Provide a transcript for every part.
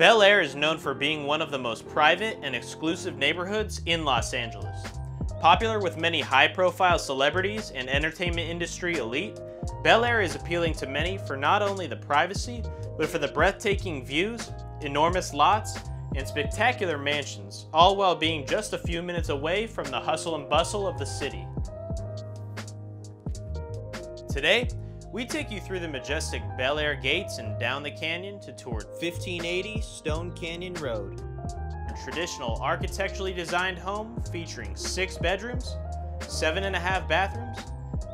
Bel Air is known for being one of the most private and exclusive neighborhoods in Los Angeles. Popular with many high-profile celebrities and entertainment industry elite, Bel Air is appealing to many for not only the privacy, but for the breathtaking views, enormous lots, and spectacular mansions, all while being just a few minutes away from the hustle and bustle of the city. Today, we take you through the majestic Bel Air gates and down the canyon to tour 1580 Stone Canyon Road. A traditional architecturally designed home featuring six bedrooms, seven and a half bathrooms,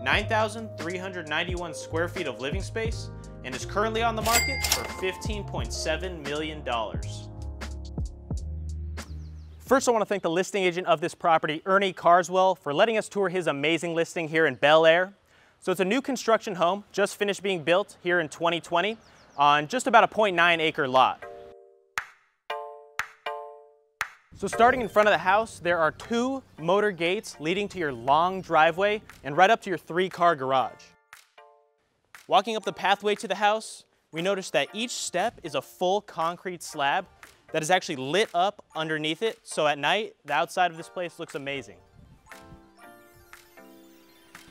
9,391 square feet of living space, and is currently on the market for $15.7 million. First, I want to thank the listing agent of this property, Ernie Carswell, for letting us tour his amazing listing here in Bel Air. So it's a new construction home, just finished being built here in 2020 on just about a 0.9 acre lot. So starting in front of the house, there are two motor gates leading to your long driveway and right up to your three car garage. Walking up the pathway to the house, we notice that each step is a full concrete slab that is actually lit up underneath it. So at night, the outside of this place looks amazing.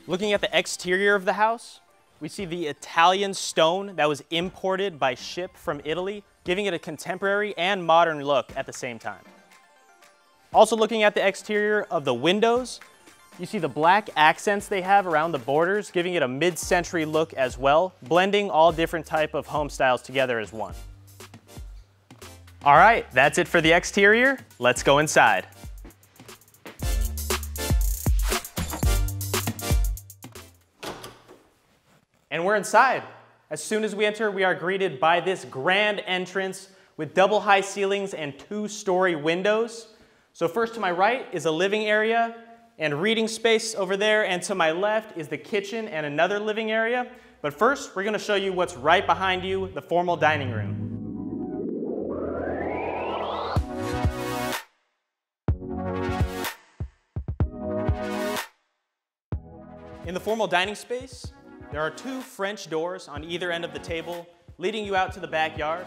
Looking at the exterior of the house, we see the Italian stone that was imported by ship from Italy, giving it a contemporary and modern look at the same time. Also looking at the exterior of the windows, you see the black accents they have around the borders, giving it a mid-century look as well, blending all different type of home styles together as one. All right, that's it for the exterior. Let's go inside. We're inside. As soon as we enter, we are greeted by this grand entrance with double high ceilings and two story windows. So first to my right is a living area and reading space over there, and to my left is the kitchen and another living area. But first, we're gonna show you what's right behind you, the formal dining room. In the formal dining space, there are two French doors on either end of the table, leading you out to the backyard.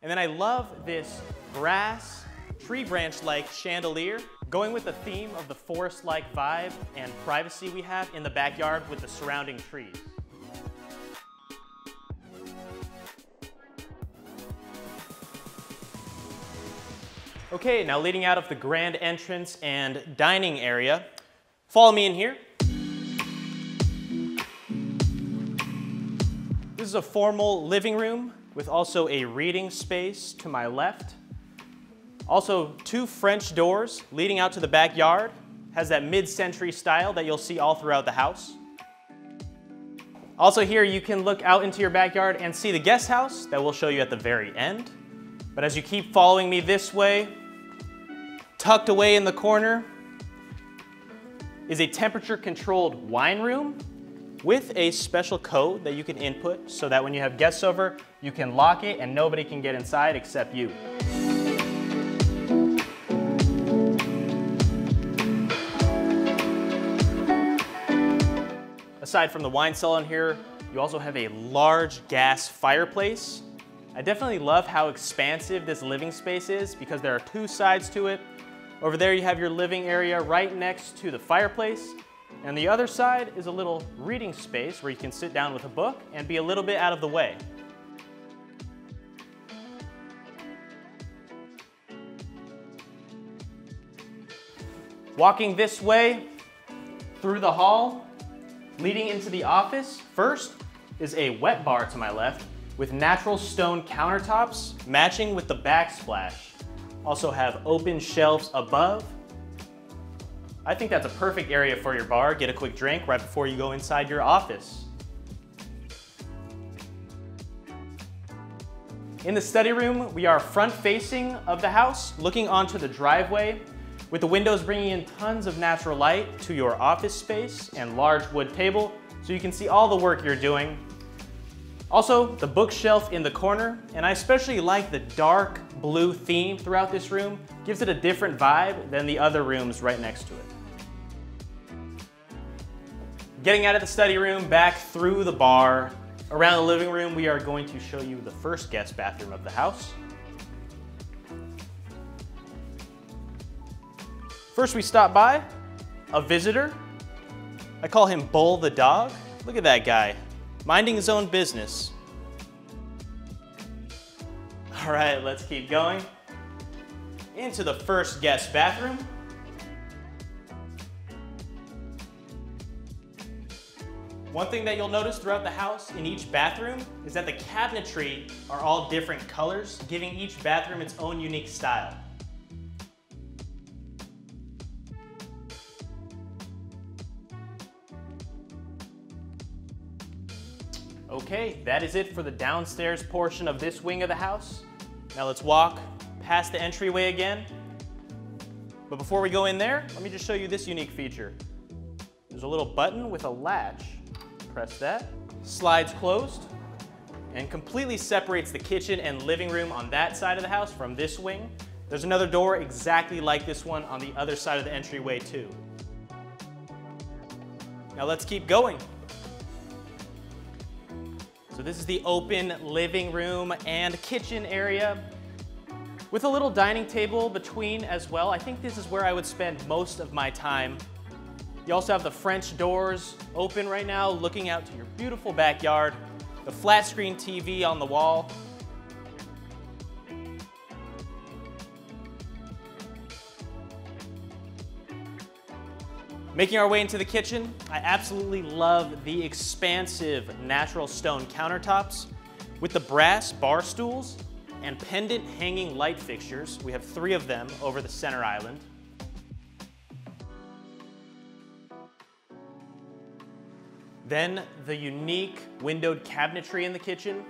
And then I love this brass tree branch-like chandelier, going with the theme of the forest-like vibe and privacy we have in the backyard with the surrounding trees. Okay, now leading out of the grand entrance and dining area, follow me in here. Is a formal living room with also a reading space to my left. Also two French doors leading out to the backyard. Has that mid-century style that you'll see all throughout the house. Also here you can look out into your backyard and see the guest house that we'll show you at the very end. But as you keep following me this way, tucked away in the corner is a temperature controlled wine room with a special code that you can input so that when you have guests over, you can lock it and nobody can get inside except you. Aside from the wine cellar in here, you also have a large gas fireplace. I definitely love how expansive this living space is because there are two sides to it. Over there you have your living area right next to the fireplace. And the other side is a little reading space where you can sit down with a book and be a little bit out of the way. Walking this way through the hall, leading into the office, first is a wet bar to my left with natural stone countertops matching with the backsplash. Also have open shelves above. I think that's a perfect area for your bar. Get a quick drink right before you go inside your office. In the study room, we are front facing of the house, looking onto the driveway, with the windows bringing in tons of natural light to your office space and large wood table, so you can see all the work you're doing also, the bookshelf in the corner, and I especially like the dark blue theme throughout this room. Gives it a different vibe than the other rooms right next to it. Getting out of the study room, back through the bar, around the living room, we are going to show you the first guest bathroom of the house. First, we stop by a visitor. I call him Bull the dog. Look at that guy, minding his own business. All right, let's keep going. Into the first guest bathroom. One thing that you'll notice throughout the house in each bathroom is that the cabinetry are all different colors, giving each bathroom its own unique style. Okay, that is it for the downstairs portion of this wing of the house. Now let's walk past the entryway again. But before we go in there, let me just show you this unique feature. There's a little button with a latch Press that. Slides closed and completely separates the kitchen and living room on that side of the house from this wing. There's another door exactly like this one on the other side of the entryway too. Now let's keep going. So this is the open living room and kitchen area with a little dining table between as well. I think this is where I would spend most of my time you also have the French doors open right now, looking out to your beautiful backyard, the flat screen TV on the wall. Making our way into the kitchen, I absolutely love the expansive natural stone countertops with the brass bar stools and pendant hanging light fixtures. We have three of them over the center island. Then the unique windowed cabinetry in the kitchen.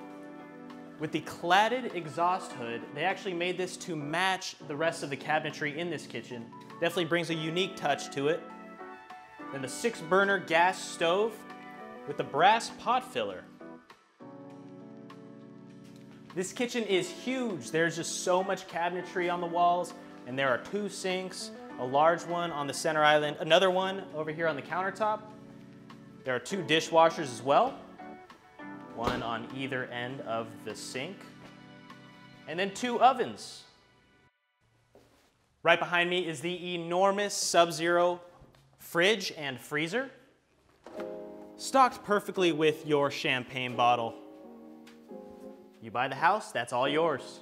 With the cladded exhaust hood, they actually made this to match the rest of the cabinetry in this kitchen. Definitely brings a unique touch to it. Then the six burner gas stove with the brass pot filler. This kitchen is huge. There's just so much cabinetry on the walls and there are two sinks, a large one on the center island, another one over here on the countertop, there are two dishwashers as well, one on either end of the sink, and then two ovens. Right behind me is the enormous Sub-Zero fridge and freezer, stocked perfectly with your champagne bottle. You buy the house, that's all yours.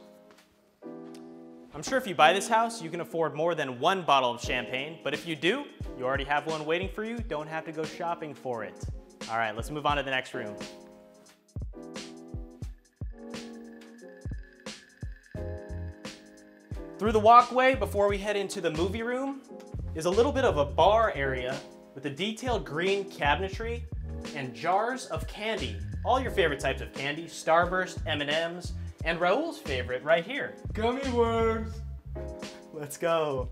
I'm sure if you buy this house, you can afford more than one bottle of champagne, but if you do, you already have one waiting for you, don't have to go shopping for it. All right, let's move on to the next room. Through the walkway, before we head into the movie room, is a little bit of a bar area with a detailed green cabinetry and jars of candy. All your favorite types of candy, Starburst, M&Ms, and Raul's favorite right here. Gummy worms. Let's go.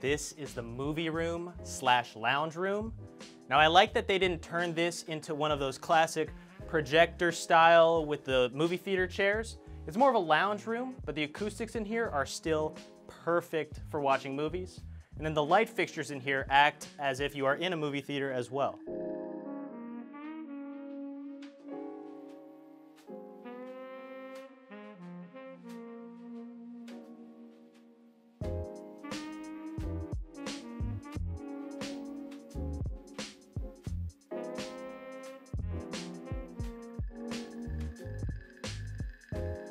This is the movie room slash lounge room. Now I like that they didn't turn this into one of those classic projector style with the movie theater chairs. It's more of a lounge room, but the acoustics in here are still perfect for watching movies. And then the light fixtures in here act as if you are in a movie theater as well.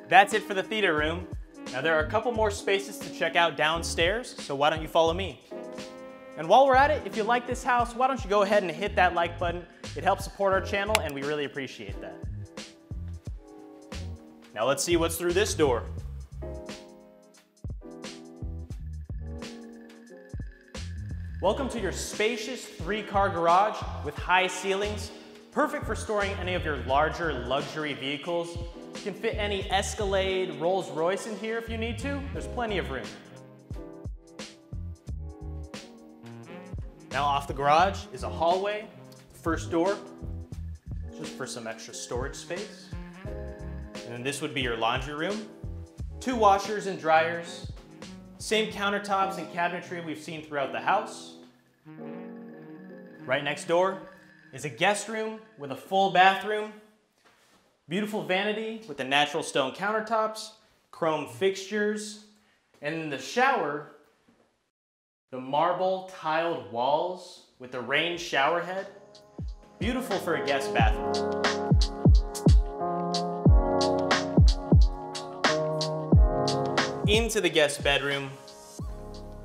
That's it for the theater room. Now there are a couple more spaces to check out downstairs, so why don't you follow me? And while we're at it, if you like this house, why don't you go ahead and hit that like button. It helps support our channel and we really appreciate that. Now let's see what's through this door. Welcome to your spacious three-car garage with high ceilings, perfect for storing any of your larger luxury vehicles can fit any Escalade, Rolls Royce in here if you need to. There's plenty of room. Now off the garage is a hallway. First door, just for some extra storage space. And then this would be your laundry room. Two washers and dryers. Same countertops and cabinetry we've seen throughout the house. Right next door is a guest room with a full bathroom Beautiful vanity with the natural stone countertops, chrome fixtures, and in the shower, the marble tiled walls with the rain shower head. Beautiful for a guest bathroom. Into the guest bedroom.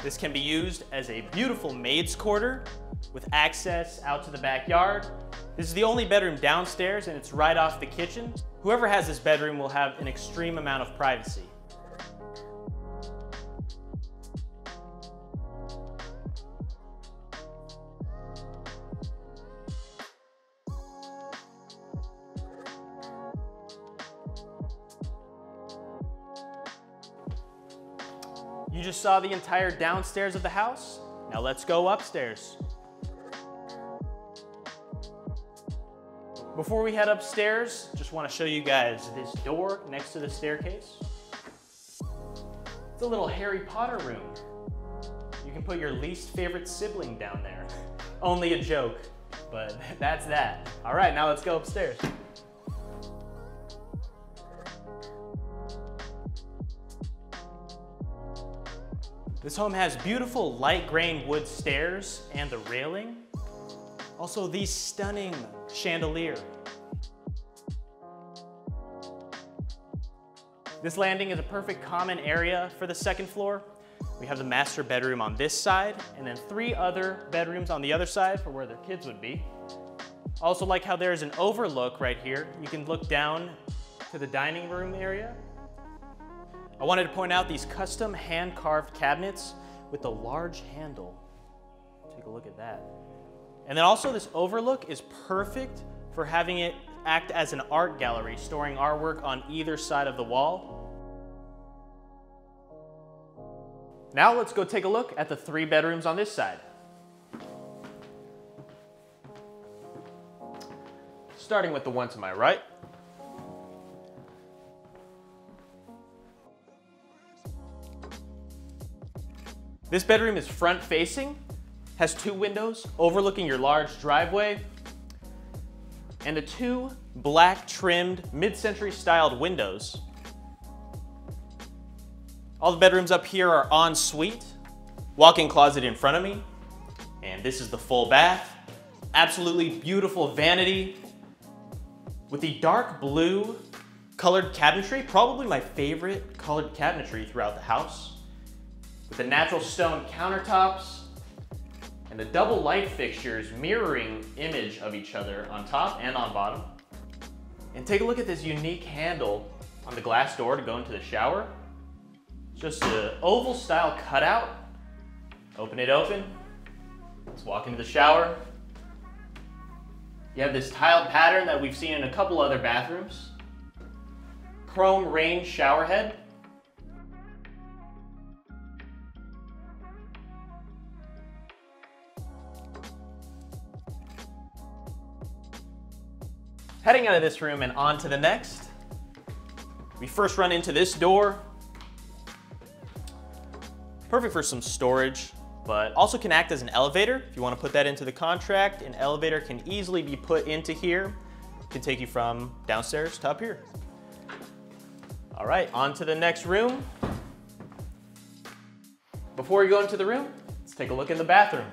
This can be used as a beautiful maid's quarter with access out to the backyard. This is the only bedroom downstairs and it's right off the kitchen. Whoever has this bedroom will have an extreme amount of privacy. You just saw the entire downstairs of the house. Now let's go upstairs. Before we head upstairs, just want to show you guys this door next to the staircase. It's a little Harry Potter room. You can put your least favorite sibling down there. Only a joke, but that's that. All right, now let's go upstairs. This home has beautiful light grain wood stairs and the railing. Also these stunning chandelier. This landing is a perfect common area for the second floor. We have the master bedroom on this side and then three other bedrooms on the other side for where their kids would be. Also like how there's an overlook right here. You can look down to the dining room area I wanted to point out these custom hand-carved cabinets with the large handle. Take a look at that. And then also this overlook is perfect for having it act as an art gallery, storing artwork on either side of the wall. Now let's go take a look at the three bedrooms on this side. Starting with the one to my right. This bedroom is front facing, has two windows overlooking your large driveway, and the two black trimmed mid-century styled windows. All the bedrooms up here are en suite, walk-in closet in front of me, and this is the full bath. Absolutely beautiful vanity with the dark blue colored cabinetry, probably my favorite colored cabinetry throughout the house with the natural stone countertops and the double light fixtures mirroring image of each other on top and on bottom. And take a look at this unique handle on the glass door to go into the shower. Just an oval style cutout. Open it open. Let's walk into the shower. You have this tiled pattern that we've seen in a couple other bathrooms. Chrome rain shower head Heading out of this room and on to the next, we first run into this door. Perfect for some storage, but also can act as an elevator. If you wanna put that into the contract, an elevator can easily be put into here. It can take you from downstairs to up here. All right, on to the next room. Before we go into the room, let's take a look in the bathroom.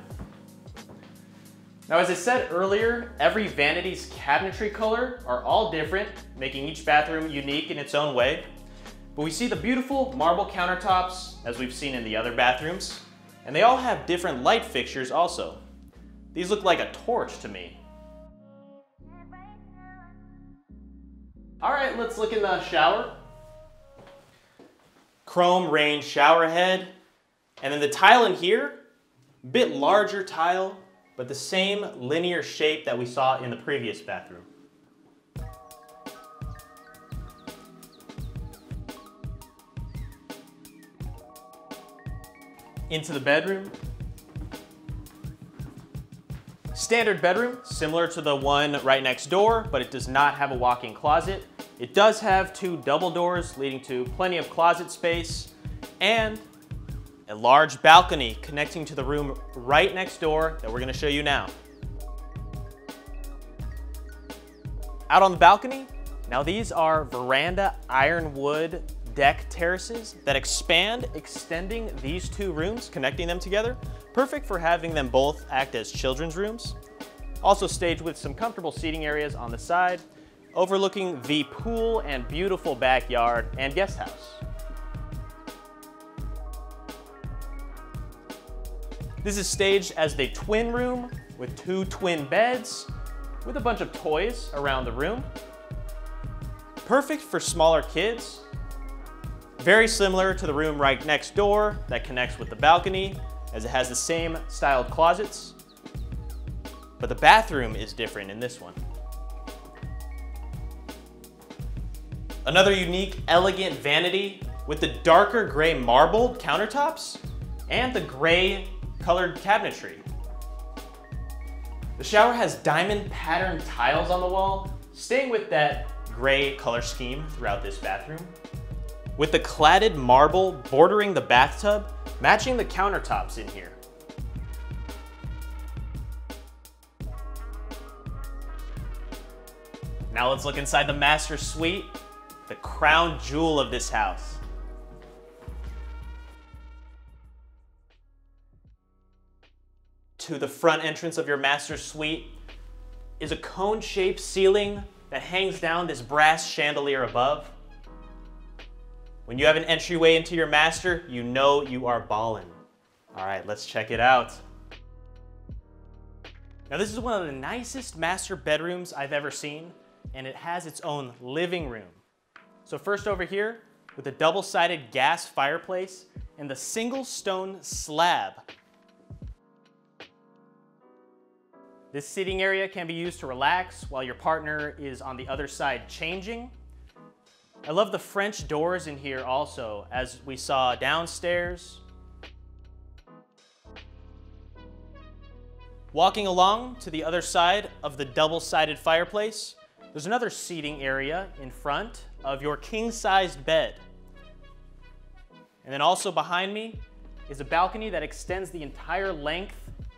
Now, as I said earlier, every vanity's cabinetry color are all different, making each bathroom unique in its own way. But we see the beautiful marble countertops, as we've seen in the other bathrooms, and they all have different light fixtures also. These look like a torch to me. All right, let's look in the shower. Chrome rain shower head, and then the tile in here, bit larger tile, but the same linear shape that we saw in the previous bathroom. Into the bedroom. Standard bedroom, similar to the one right next door, but it does not have a walk-in closet. It does have two double doors leading to plenty of closet space and a large balcony connecting to the room right next door that we're gonna show you now. Out on the balcony, Now these are veranda ironwood deck terraces that expand, extending these two rooms, connecting them together. Perfect for having them both act as children's rooms. Also staged with some comfortable seating areas on the side, overlooking the pool and beautiful backyard and guest house. This is staged as the twin room with two twin beds with a bunch of toys around the room. Perfect for smaller kids. Very similar to the room right next door that connects with the balcony as it has the same styled closets. But the bathroom is different in this one. Another unique, elegant vanity with the darker gray marbled countertops and the gray colored cabinetry. The shower has diamond pattern tiles on the wall, staying with that gray color scheme throughout this bathroom. With the cladded marble bordering the bathtub, matching the countertops in here. Now let's look inside the master suite, the crown jewel of this house. To the front entrance of your master suite is a cone-shaped ceiling that hangs down this brass chandelier above. When you have an entryway into your master, you know you are ballin'. All right, let's check it out. Now this is one of the nicest master bedrooms I've ever seen, and it has its own living room. So first over here, with a double-sided gas fireplace and the single stone slab This seating area can be used to relax while your partner is on the other side changing. I love the French doors in here also, as we saw downstairs. Walking along to the other side of the double-sided fireplace, there's another seating area in front of your king-sized bed. And then also behind me is a balcony that extends the entire length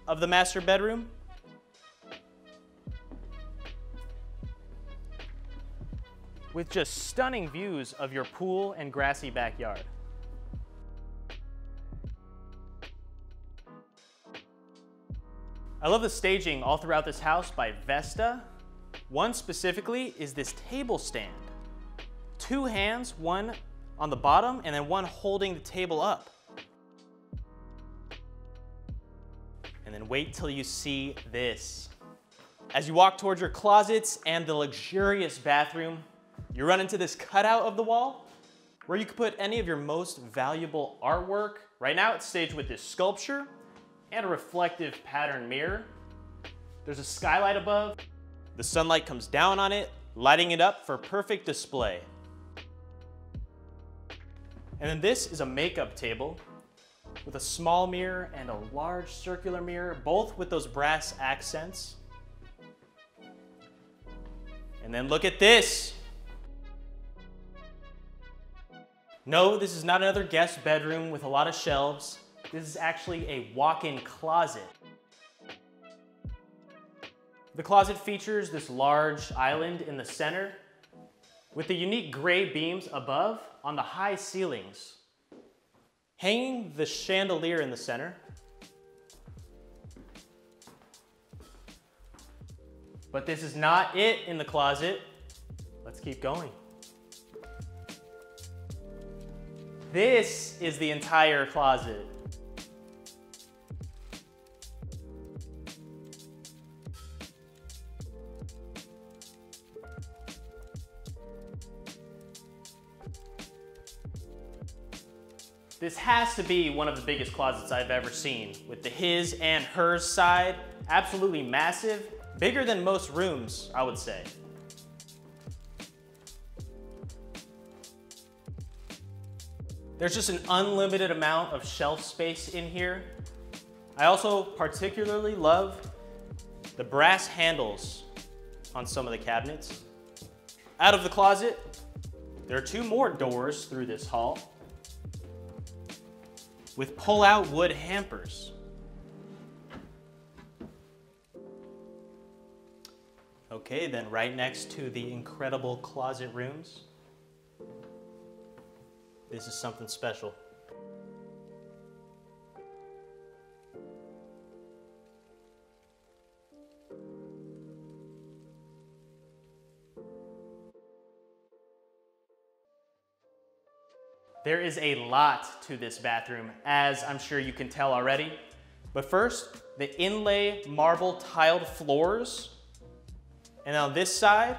of the master bedroom. With just stunning views of your pool and grassy backyard. I love the staging all throughout this house by Vesta. One specifically is this table stand. Two hands, one on the bottom and then one holding the table up. And then wait till you see this. As you walk towards your closets and the luxurious bathroom, you run into this cutout of the wall where you could put any of your most valuable artwork. Right now it's staged with this sculpture and a reflective pattern mirror. There's a skylight above. The sunlight comes down on it, lighting it up for perfect display. And then this is a makeup table with a small mirror and a large circular mirror, both with those brass accents. And then look at this. No, this is not another guest bedroom with a lot of shelves. This is actually a walk-in closet. The closet features this large island in the center with the unique gray beams above on the high ceilings. Hanging the chandelier in the center. But this is not it in the closet. Let's keep going. This is the entire closet. This has to be one of the biggest closets I've ever seen, with the his and hers side, absolutely massive, bigger than most rooms, I would say. There's just an unlimited amount of shelf space in here. I also particularly love the brass handles on some of the cabinets. Out of the closet, there are two more doors through this hall with pull-out wood hampers. Okay, then right next to the incredible closet rooms, this is something special. There is a lot to this bathroom, as I'm sure you can tell already. But first, the inlay marble tiled floors. And on this side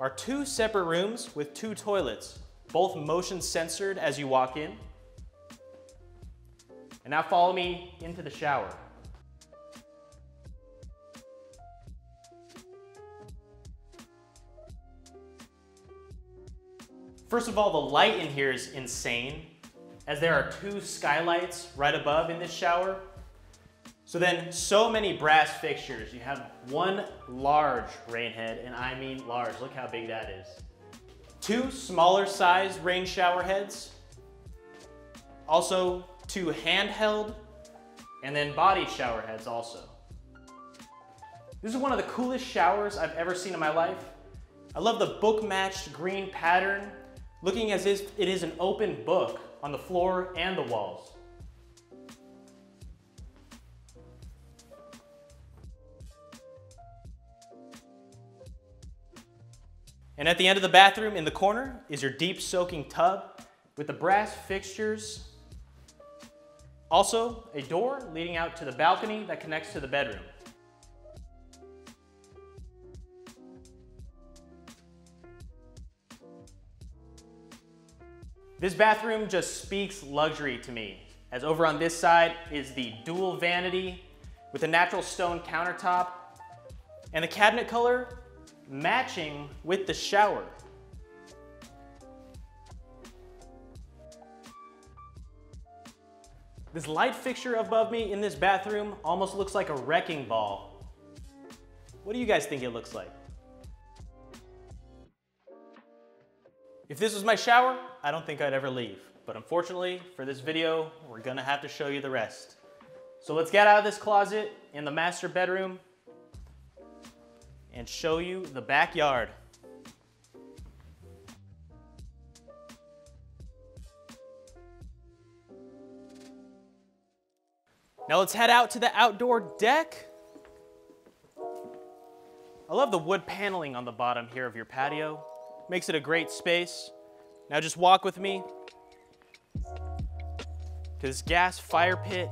are two separate rooms with two toilets, both motion censored as you walk in. And now follow me into the shower. First of all, the light in here is insane, as there are two skylights right above in this shower. So then, so many brass fixtures. You have one large rain head, and I mean large. Look how big that is. Two smaller size rain shower heads. Also, two handheld, and then body shower heads also. This is one of the coolest showers I've ever seen in my life. I love the book matched green pattern looking as if it is an open book on the floor and the walls. And at the end of the bathroom in the corner is your deep soaking tub with the brass fixtures. Also, a door leading out to the balcony that connects to the bedroom. This bathroom just speaks luxury to me, as over on this side is the dual vanity with a natural stone countertop and the cabinet color matching with the shower. This light fixture above me in this bathroom almost looks like a wrecking ball. What do you guys think it looks like? If this was my shower, I don't think I'd ever leave. But unfortunately, for this video, we're gonna have to show you the rest. So let's get out of this closet in the master bedroom and show you the backyard. Now let's head out to the outdoor deck. I love the wood paneling on the bottom here of your patio. Makes it a great space. Now just walk with me to this gas fire pit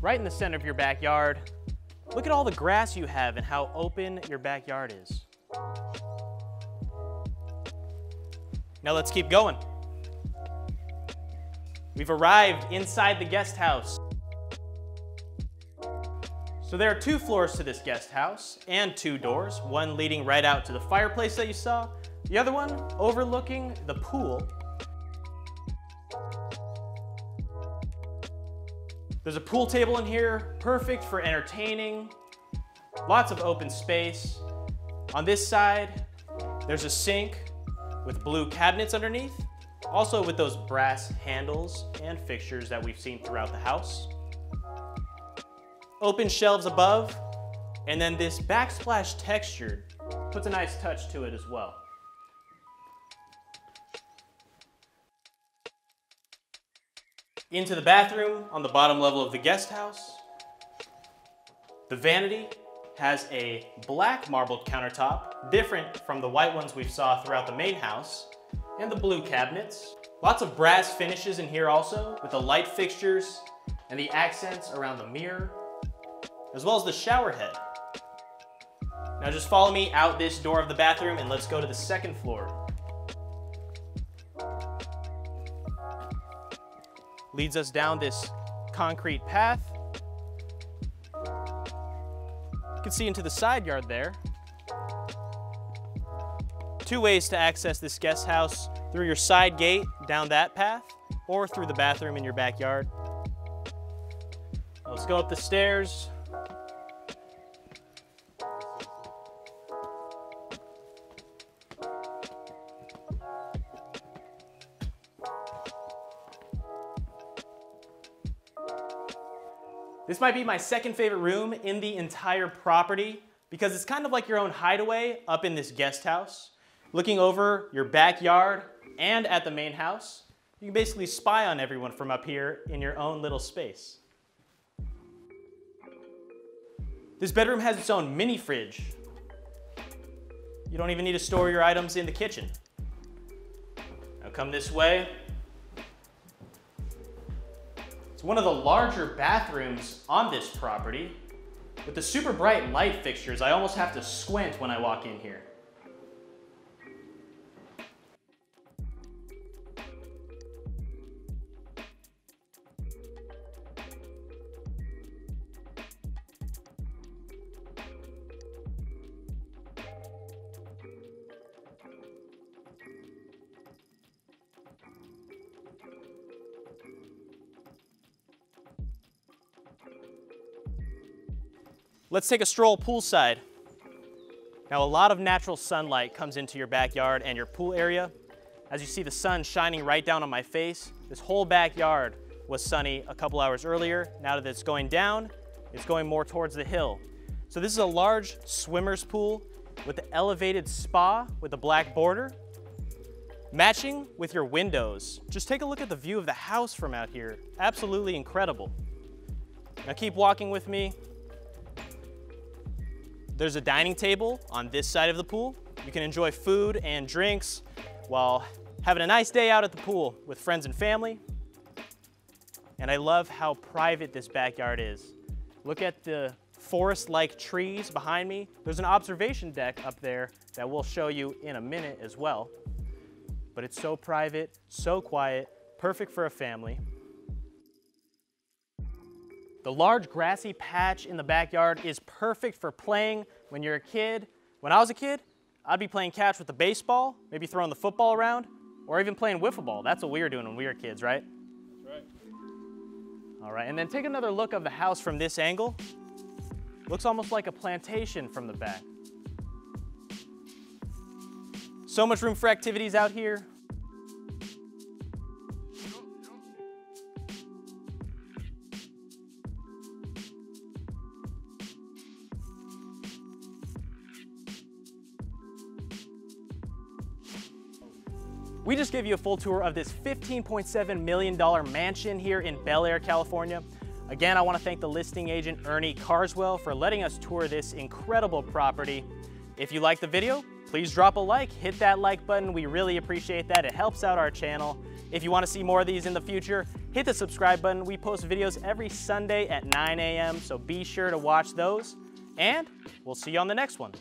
right in the center of your backyard. Look at all the grass you have and how open your backyard is. Now let's keep going. We've arrived inside the guest house. So there are two floors to this guest house and two doors, one leading right out to the fireplace that you saw, the other one overlooking the pool. There's a pool table in here, perfect for entertaining. Lots of open space. On this side, there's a sink with blue cabinets underneath, also with those brass handles and fixtures that we've seen throughout the house. Open shelves above, and then this backsplash texture puts a nice touch to it as well. Into the bathroom on the bottom level of the guest house. The vanity has a black marbled countertop, different from the white ones we saw throughout the main house, and the blue cabinets. Lots of brass finishes in here also, with the light fixtures and the accents around the mirror, as well as the shower head. Now just follow me out this door of the bathroom and let's go to the second floor. Leads us down this concrete path. You can see into the side yard there. Two ways to access this guest house, through your side gate down that path, or through the bathroom in your backyard. Let's go up the stairs, might be my second favorite room in the entire property, because it's kind of like your own hideaway up in this guest house, looking over your backyard and at the main house. You can basically spy on everyone from up here in your own little space. This bedroom has its own mini fridge. You don't even need to store your items in the kitchen. Now come this way. It's one of the larger bathrooms on this property. With the super bright light fixtures, I almost have to squint when I walk in here. Let's take a stroll poolside. Now a lot of natural sunlight comes into your backyard and your pool area. As you see the sun shining right down on my face, this whole backyard was sunny a couple hours earlier. Now that it's going down, it's going more towards the hill. So this is a large swimmer's pool with the elevated spa with a black border. Matching with your windows. Just take a look at the view of the house from out here. Absolutely incredible. Now keep walking with me. There's a dining table on this side of the pool. You can enjoy food and drinks while having a nice day out at the pool with friends and family. And I love how private this backyard is. Look at the forest-like trees behind me. There's an observation deck up there that we'll show you in a minute as well. But it's so private, so quiet, perfect for a family. The large grassy patch in the backyard is perfect for playing when you're a kid. When I was a kid, I'd be playing catch with the baseball, maybe throwing the football around, or even playing wiffle ball. That's what we were doing when we were kids, right? That's right. All right, and then take another look of the house from this angle. Looks almost like a plantation from the back. So much room for activities out here. We just gave you a full tour of this $15.7 million mansion here in Bel Air, California. Again, I want to thank the listing agent Ernie Carswell for letting us tour this incredible property. If you liked the video, please drop a like, hit that like button. We really appreciate that. It helps out our channel. If you want to see more of these in the future, hit the subscribe button. We post videos every Sunday at 9 a.m., so be sure to watch those. And we'll see you on the next one.